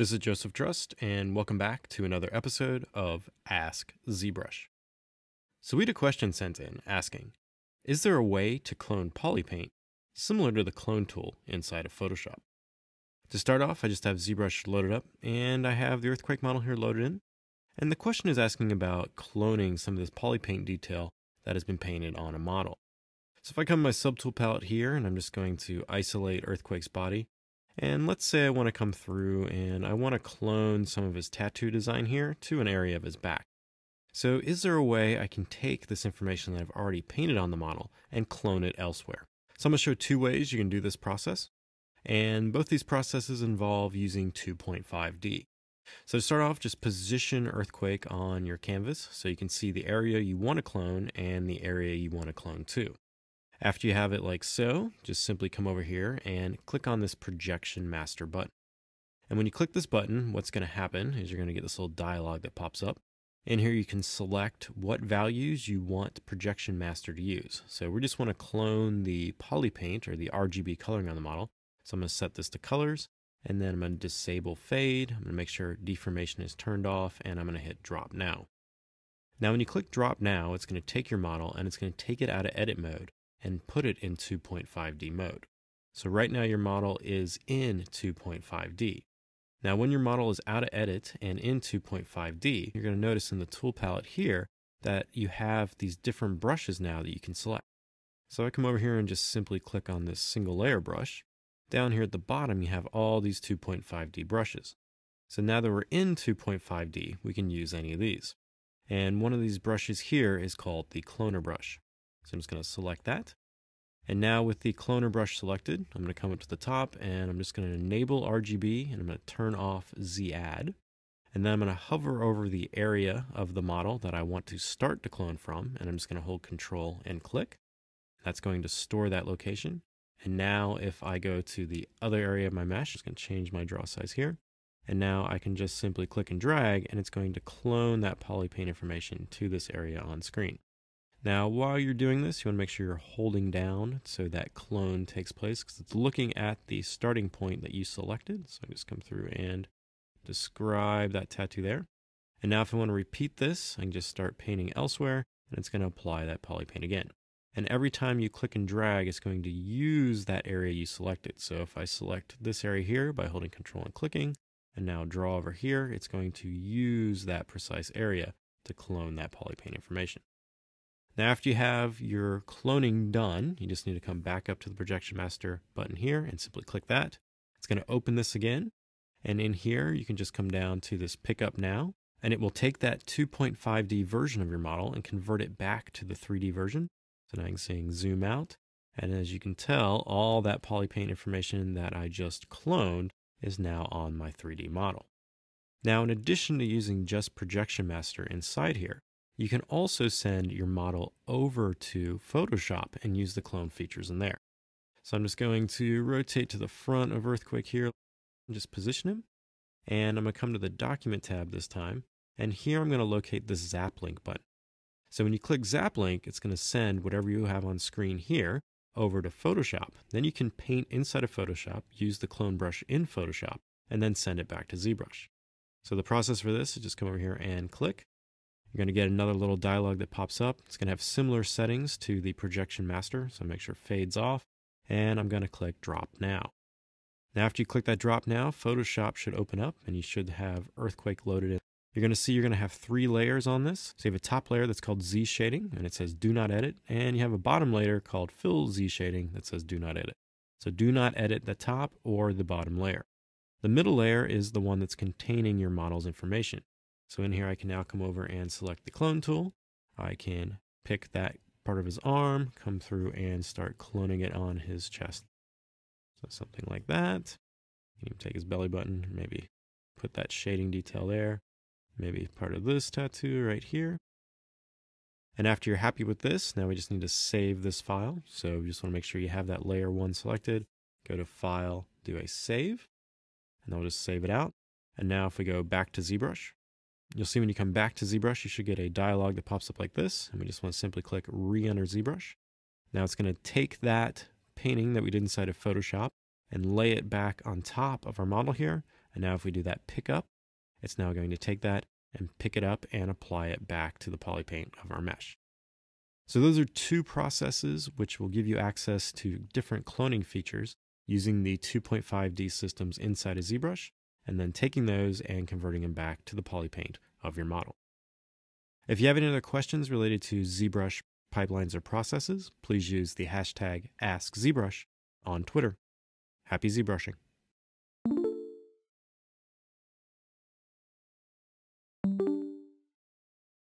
This is Joseph Drust, and welcome back to another episode of Ask ZBrush. So we had a question sent in asking, is there a way to clone Polypaint similar to the clone tool inside of Photoshop? To start off, I just have ZBrush loaded up, and I have the earthquake model here loaded in. And the question is asking about cloning some of this Polypaint detail that has been painted on a model. So if I come to my subtool palette here, and I'm just going to isolate Earthquake's body, and let's say I want to come through and I want to clone some of his tattoo design here to an area of his back. So is there a way I can take this information that I've already painted on the model and clone it elsewhere? So I'm going to show two ways you can do this process. And both these processes involve using 2.5D. So to start off, just position Earthquake on your canvas so you can see the area you want to clone and the area you want to clone to. After you have it like so, just simply come over here and click on this projection master button. And when you click this button, what's going to happen is you're going to get this little dialog that pops up. And here you can select what values you want Projection Master to use. So we just want to clone the Polypaint or the RGB coloring on the model. So I'm going to set this to colors and then I'm going to disable fade. I'm going to make sure deformation is turned off and I'm going to hit drop now. Now when you click drop now, it's going to take your model and it's going to take it out of edit mode and put it in 2.5D mode. So right now your model is in 2.5D. Now when your model is out of edit and in 2.5D, you're going to notice in the tool palette here that you have these different brushes now that you can select. So I come over here and just simply click on this single layer brush. Down here at the bottom, you have all these 2.5D brushes. So now that we're in 2.5D, we can use any of these. And one of these brushes here is called the cloner brush. So I'm just going to select that. And now with the cloner brush selected, I'm going to come up to the top and I'm just going to enable RGB and I'm going to turn off Z add. And then I'm going to hover over the area of the model that I want to start to clone from. And I'm just going to hold control and click. That's going to store that location. And now if I go to the other area of my mesh, it's going to change my draw size here. And now I can just simply click and drag and it's going to clone that polypaint information to this area on screen. Now, while you're doing this, you want to make sure you're holding down so that clone takes place because it's looking at the starting point that you selected. So I just come through and describe that tattoo there. And now if I want to repeat this, I can just start painting elsewhere and it's going to apply that poly paint again. And every time you click and drag, it's going to use that area you selected. So if I select this area here by holding control and clicking, and now draw over here, it's going to use that precise area to clone that poly paint information. Now, after you have your cloning done, you just need to come back up to the Projection Master button here and simply click that. It's going to open this again. And in here, you can just come down to this Pick Up Now, and it will take that 2.5D version of your model and convert it back to the 3D version. So now I'm saying zoom out. And as you can tell, all that polypaint information that I just cloned is now on my 3D model. Now, in addition to using just Projection Master inside here, you can also send your model over to Photoshop and use the clone features in there. So I'm just going to rotate to the front of Earthquake here and just position him. And I'm going to come to the Document tab this time. And here I'm going to locate the ZAppLink button. So when you click ZAppLink, it's going to send whatever you have on screen here over to Photoshop. Then you can paint inside of Photoshop, use the clone brush in Photoshop, and then send it back to ZBrush. So the process for this is just come over here and click, you're going to get another little dialog that pops up. It's going to have similar settings to the projection master, so make sure fades off. And I'm going to click drop now. Now, after you click that drop now, Photoshop should open up and you should have Earthquake loaded in. You're going to see you're going to have three layers on this. So you have a top layer that's called Z shading and it says do not edit. And you have a bottom layer called fill Z shading that says do not edit. So do not edit the top or the bottom layer. The middle layer is the one that's containing your model's information. So in here, I can now come over and select the clone tool. I can pick that part of his arm, come through and start cloning it on his chest. So something like that. You can take his belly button, maybe put that shading detail there. Maybe part of this tattoo right here. And after you're happy with this, now we just need to save this file. So you just want to make sure you have that layer one selected. Go to File, do a save, and then we'll just save it out. And now if we go back to ZBrush, You'll see when you come back to ZBrush, you should get a dialog that pops up like this. And we just want to simply click re-enter ZBrush. Now it's going to take that painting that we did inside of Photoshop and lay it back on top of our model here. And now if we do that pickup, it's now going to take that and pick it up and apply it back to the polypaint of our mesh. So those are two processes which will give you access to different cloning features using the 2.5D systems inside of ZBrush, and then taking those and converting them back to the polypaint of your model. If you have any other questions related to ZBrush pipelines or processes, please use the hashtag AskZBrush on Twitter. Happy ZBrushing.